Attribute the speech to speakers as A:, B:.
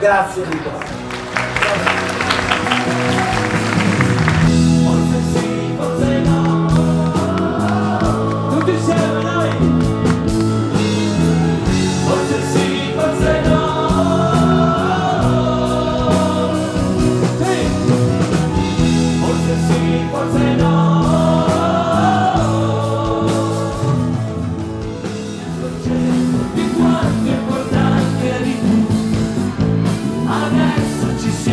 A: Grazie
B: Nicola.